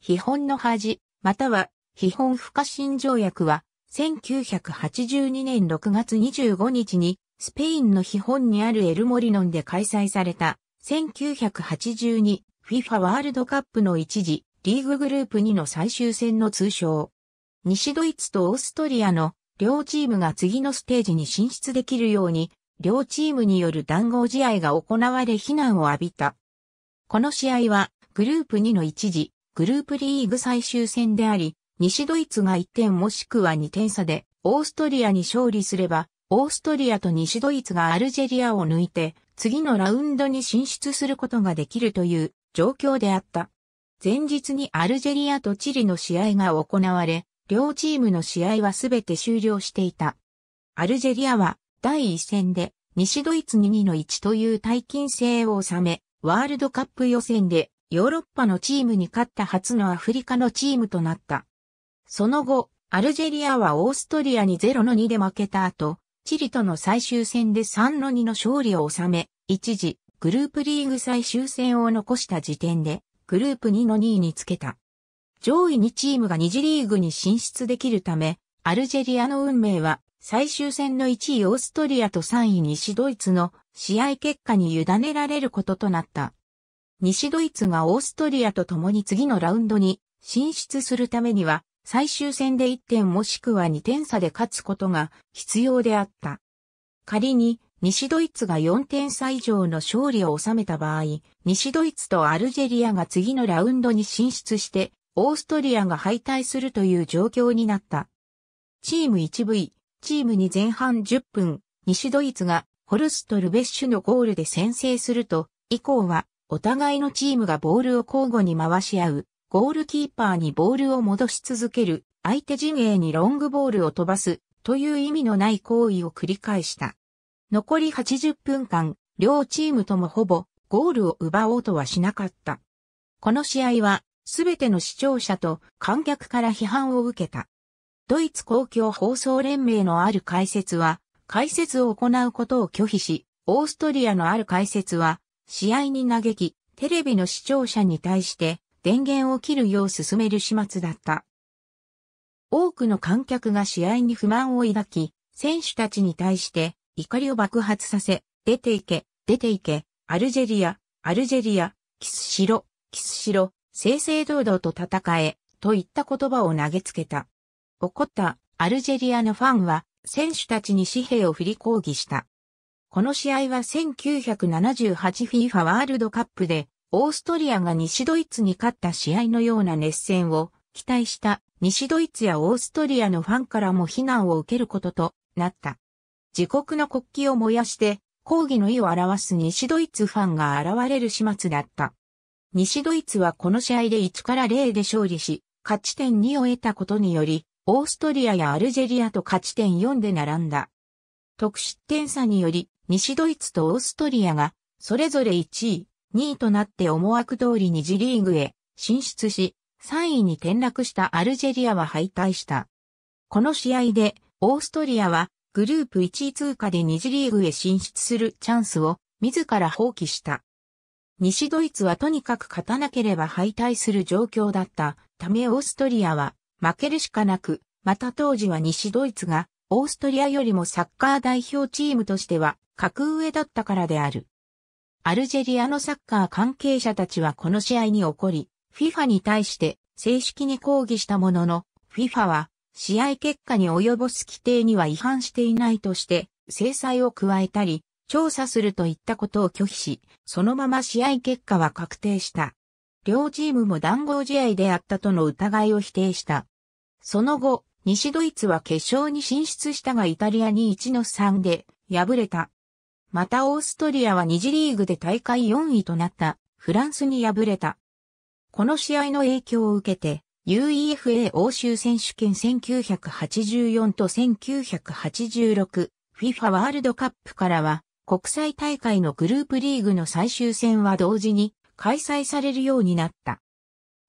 非本の恥、または非本不可侵条約は、1982年6月25日に、スペインの非本にあるエルモリノンで開催された、1982 FIFA ワールドカップの一時、リーググループ2の最終戦の通称。西ドイツとオーストリアの両チームが次のステージに進出できるように、両チームによる談合試合が行われ非難を浴びた。この試合は、グループ2の一時、グループリーグ最終戦であり、西ドイツが1点もしくは2点差で、オーストリアに勝利すれば、オーストリアと西ドイツがアルジェリアを抜いて、次のラウンドに進出することができるという状況であった。前日にアルジェリアとチリの試合が行われ、両チームの試合はすべて終了していた。アルジェリアは第一戦で西ドイツに2の1という大金制を収め、ワールドカップ予選でヨーロッパのチームに勝った初のアフリカのチームとなった。その後、アルジェリアはオーストリアに0の2で負けた後、チリとの最終戦で3の2の勝利を収め、一時、グループリーグ最終戦を残した時点で、グループ2の2位につけた。上位2チームが2次リーグに進出できるため、アルジェリアの運命は最終戦の1位オーストリアと3位西ドイツの試合結果に委ねられることとなった。西ドイツがオーストリアと共に次のラウンドに進出するためには最終戦で1点もしくは2点差で勝つことが必要であった。仮に西ドイツが4点差以上の勝利を収めた場合、西ドイツとアルジェリアが次のラウンドに進出してオーストリアが敗退するという状況になった。チーム 1V、チームに前半10分、西ドイツがホルストルベッシュのゴールで先制すると、以降はお互いのチームがボールを交互に回し合う、ゴールキーパーにボールを戻し続ける、相手陣営にロングボールを飛ばす、という意味のない行為を繰り返した。残り80分間、両チームともほぼゴールを奪おうとはしなかった。この試合はすべての視聴者と観客から批判を受けた。ドイツ公共放送連盟のある解説は、解説を行うことを拒否し、オーストリアのある解説は、試合に嘆き、テレビの視聴者に対して電源を切るよう進める始末だった。多くの観客が試合に不満を抱き、選手たちに対して怒りを爆発させ、出ていけ、出ていけ、アルジェリア、アルジェリア、キスしろ、キスしろ、正々堂々と戦え、といった言葉を投げつけた。怒ったアルジェリアのファンは選手たちに紙幣を振り抗議した。この試合は 1978FIFA ワールドカップでオーストリアが西ドイツに勝った試合のような熱戦を期待した西ドイツやオーストリアのファンからも非難を受けることとなった。自国の国旗を燃やして抗議の意を表す西ドイツファンが現れる始末だった。西ドイツはこの試合で1から0で勝利し、勝ち点2を得たことにより、オーストリアやアルジェリアと勝ち点4で並んだ。得失点差により、西ドイツとオーストリアが、それぞれ1位、2位となって思惑通りに次リーグへ進出し、3位に転落したアルジェリアは敗退した。この試合で、オーストリアはグループ1位通過で2次リーグへ進出するチャンスを自ら放棄した。西ドイツはとにかく勝たなければ敗退する状況だったためオーストリアは負けるしかなく、また当時は西ドイツがオーストリアよりもサッカー代表チームとしては格上だったからである。アルジェリアのサッカー関係者たちはこの試合に起こり、FIFA に対して正式に抗議したものの、FIFA は試合結果に及ぼす規定には違反していないとして制裁を加えたり、調査するといったことを拒否し、そのまま試合結果は確定した。両チームも談合試合であったとの疑いを否定した。その後、西ドイツは決勝に進出したがイタリアに1の3で敗れた。またオーストリアは2次リーグで大会4位となったフランスに敗れた。この試合の影響を受けて UEFA 欧州選手権1984と1986 FIFA ワールドカップからは国際大会のグループリーグの最終戦は同時に開催されるようになった。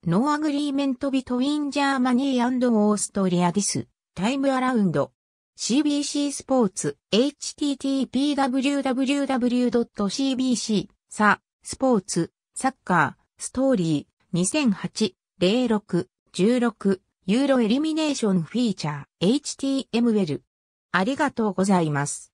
No Agreement Between Germany and Austria This Time Around CBC スポーツ http://www.cbc さスポーツサッカーストーリー2008-06 16ユーロエリミネーションフィーチャー HTML ありがとうございます。